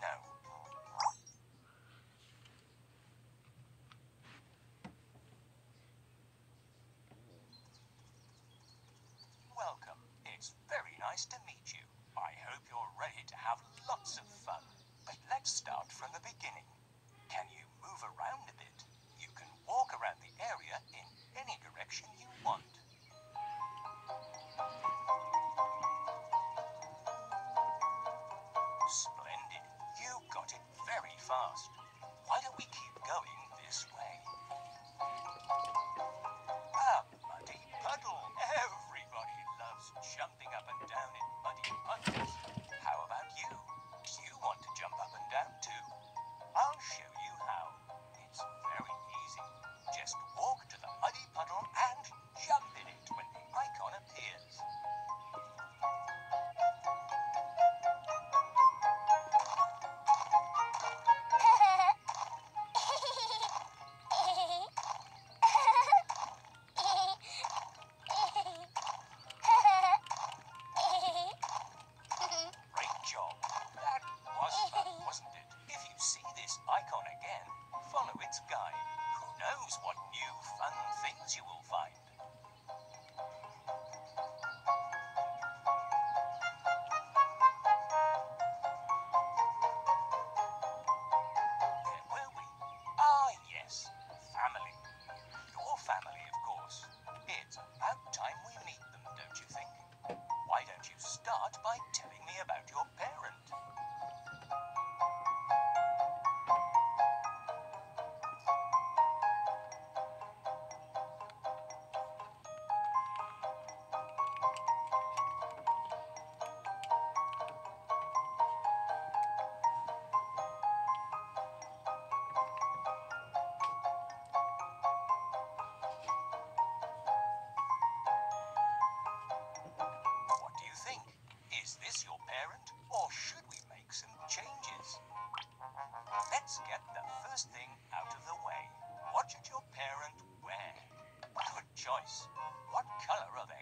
no. this thing out of the way. What should your parent wear? Good choice. What color are their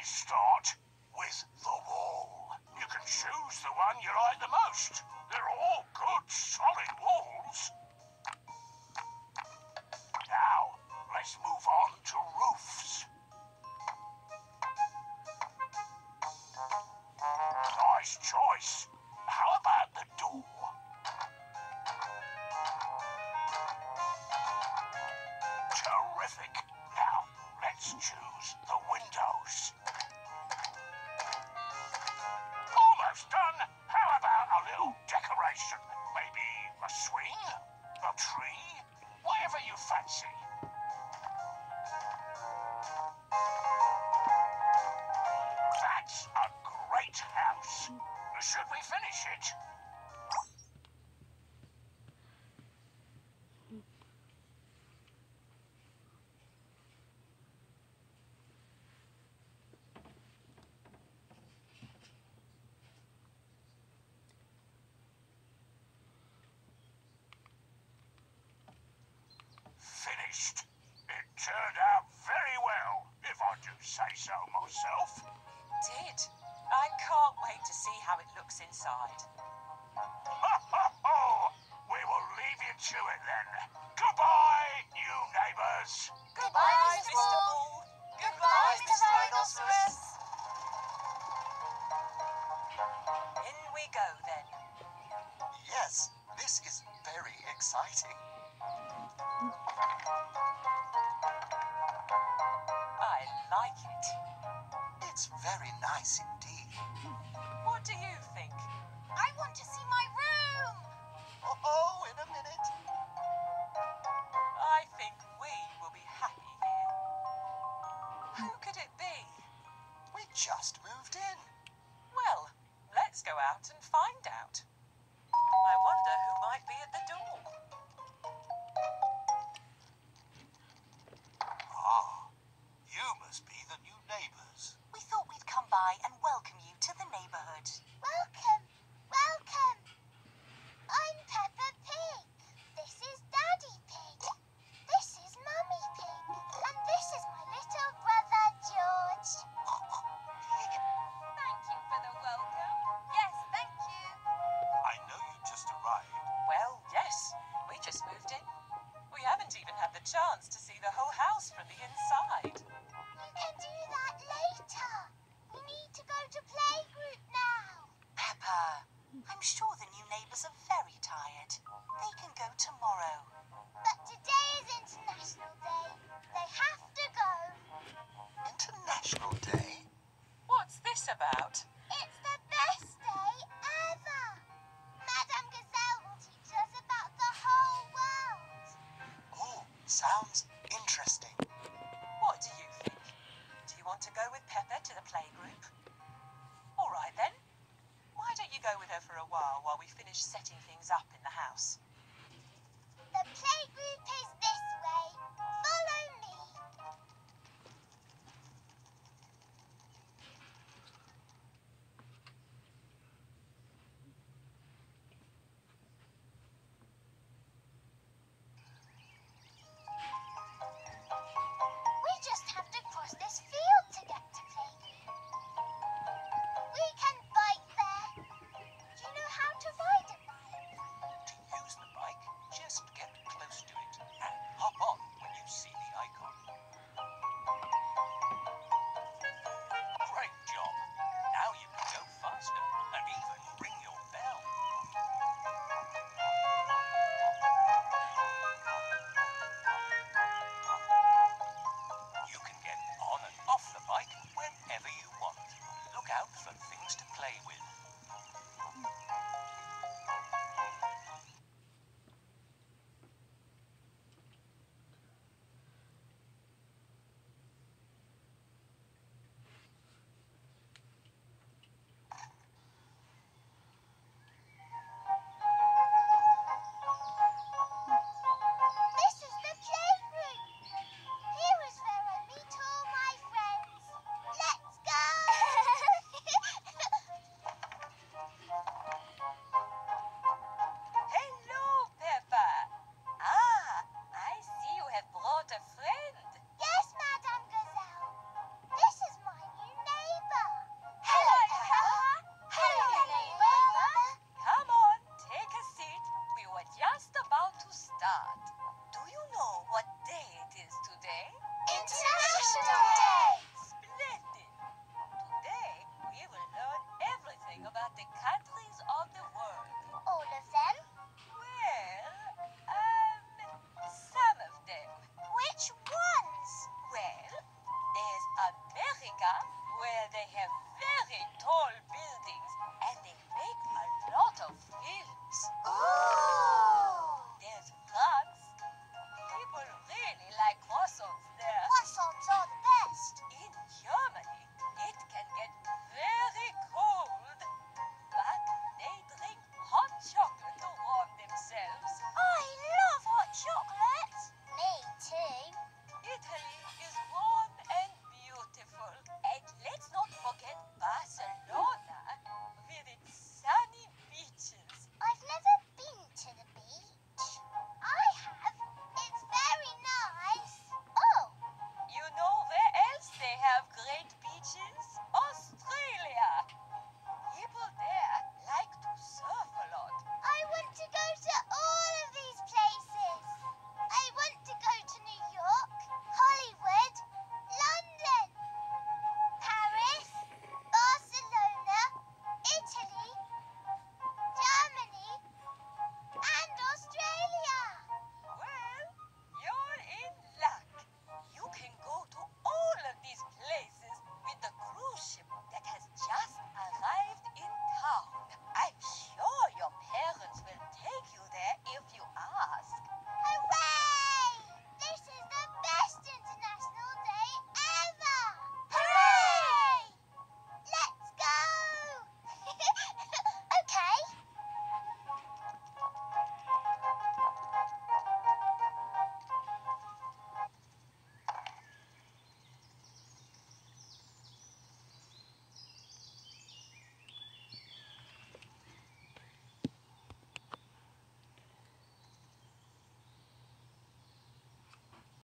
always start with the wall. You can choose the one you like the most. They're all good, solid walls. Now, let's move on to roofs. Nice choice. How about the door? Terrific. Now, let's choose the inside. We will leave you to it then. Goodbye, new neighbours. Goodbye, Goodbye, Mr. Bull. Goodbye, Goodbye Mr. Rhinoceros. In we go then. Yes, this is very exciting. to go with Peppa to the playgroup? All right then. Why don't you go with her for a while while we finish setting things up in the house? The playgroup is this way. Follow me.